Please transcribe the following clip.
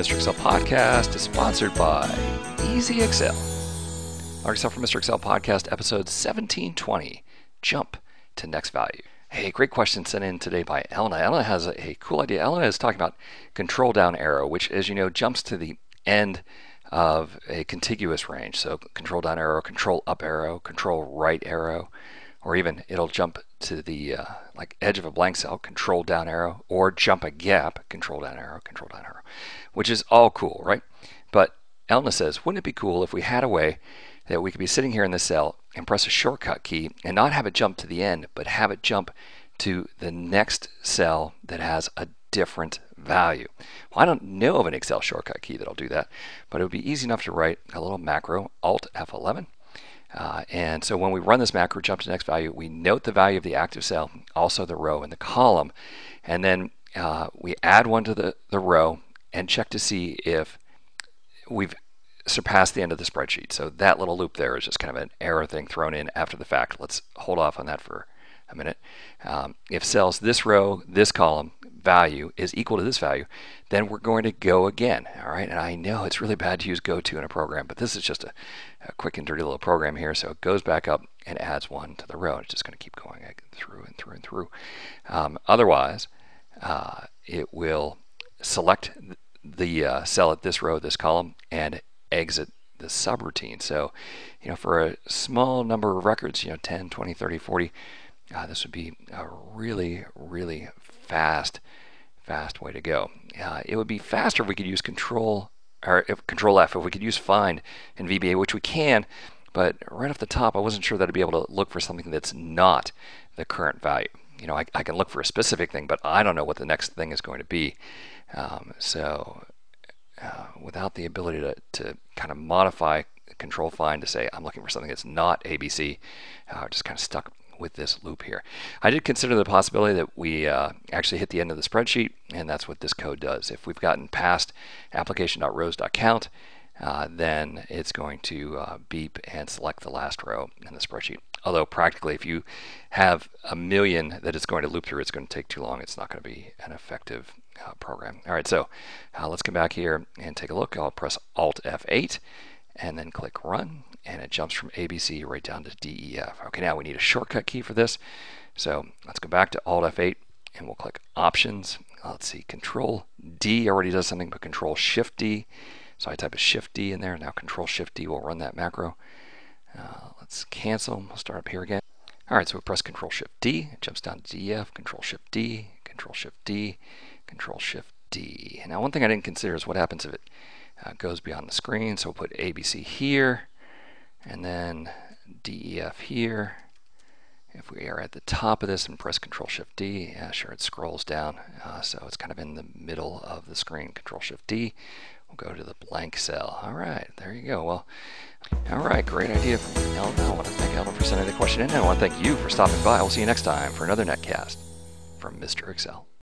Mr. Excel podcast is sponsored by Easy-XL. Our Excel for Mr. Excel podcast, episode 1720 Jump to Next Value. Hey, great question sent in today by Elena. Elena has a, a cool idea. Elena is talking about control down arrow, which, as you know, jumps to the end of a contiguous range. So, control down arrow, control up arrow, control right arrow, or even it'll jump to the uh, like edge of a blank cell, control down arrow, or jump a gap, control down arrow, control down arrow, which is all cool, right? But Elena says, wouldn't it be cool if we had a way that we could be sitting here in this cell and press a shortcut key and not have it jump to the end, but have it jump to the next cell that has a different value. Well, I don't know of an Excel shortcut key that'll do that, but it would be easy enough to write a little macro, Alt F11, uh, and so when we run this macro jump to next value, we note the value of the active cell, also the row and the column, and then uh, we add one to the, the row and check to see if we've surpassed the end of the spreadsheet. So that little loop there is just kind of an error thing thrown in after the fact. Let's hold off on that for a minute. Um, if cells this row, this column, value is equal to this value, then we're going to go again. All right, and I know it's really bad to use goto in a program, but this is just a, a quick and dirty little program here. So it goes back up and adds one to the row. It's just going to keep going through and through and through. Um, otherwise, uh, it will select the uh, cell at this row, this column, and exit the subroutine. So, you know, for a small number of records, you know, 10, 20, 30, 40, uh, this would be a really, really fast, fast way to go. Uh, it would be faster if we could use Control or if, Control F if we could use Find in VBA, which we can. But right off the top, I wasn't sure that I'd be able to look for something that's not the current value. You know, I, I can look for a specific thing, but I don't know what the next thing is going to be. Um, so uh, without the ability to, to kind of modify control find to say I'm looking for something that's not ABC, uh, just kind of stuck with this loop here. I did consider the possibility that we uh, actually hit the end of the spreadsheet, and that's what this code does. If we've gotten past application.rows.count, uh, then it's going to uh, beep and select the last row in the spreadsheet. Although practically, if you have a million that it's going to loop through, it's going to take too long. It's not going to be an effective uh, program. All right, so uh, let's come back here and take a look. I'll press Alt F8 and then click Run and it jumps from ABC right down to DEF. Okay, now we need a shortcut key for this. So let's go back to Alt F8 and we'll click Options. Let's see, Control D already does something, but Control Shift D. So I type a Shift D in there. Now Control Shift D will run that macro. Uh, let's cancel. We'll start up here again. All right, so we press Control Shift D. It jumps down to DEF. Control Shift D. Control Shift D. Control Shift D. Now, one thing I didn't consider is what happens if it uh, goes beyond the screen. So we'll put ABC here and then DEF here. If we are at the top of this and press Control Shift D, yeah, sure, it scrolls down. Uh, so it's kind of in the middle of the screen. Control Shift D. We'll go to the blank cell. All right, there you go. Well, all right, great idea from Elena. I want to thank Elena for sending the question in. And I want to thank you for stopping by. We'll see you next time for another netcast from Mr. Excel.